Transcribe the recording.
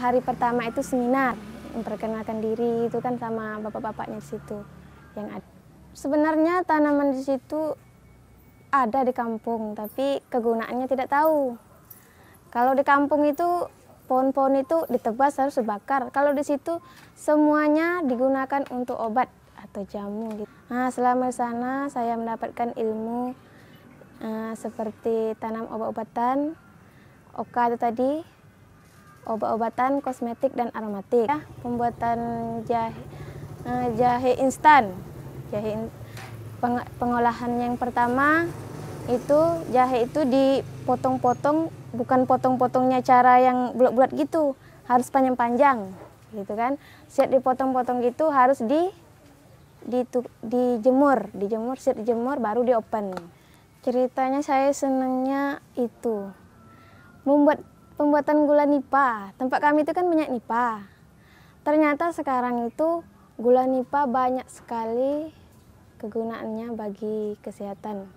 hari pertama itu seminar memperkenalkan diri itu kan sama bapak-bapaknya di situ yang ada. Sebenarnya tanaman di situ ada di kampung, tapi kegunaannya tidak tahu. Kalau di kampung itu pohon-pohon itu ditebas harus dibakar. Kalau di situ semuanya digunakan untuk obat atau jamu. Gitu. Nah, selama di sana saya mendapatkan ilmu uh, seperti tanam obat-obatan, oka itu tadi, obat-obatan, kosmetik dan aromatik. Ya, pembuatan jahe, uh, jahe instan, jahe pengolahan yang pertama itu jahe itu dipotong-potong bukan potong-potongnya cara yang bulat-bulat gitu harus panjang-panjang gitu kan. Siap dipotong-potong gitu harus di di dijemur dijemur siap dijemur baru di open ceritanya saya senangnya itu. Membuat pembuatan gula nipa tempat kami itu kan minyak nipa ternyata sekarang itu gula nipa banyak sekali kegunaannya bagi kesehatan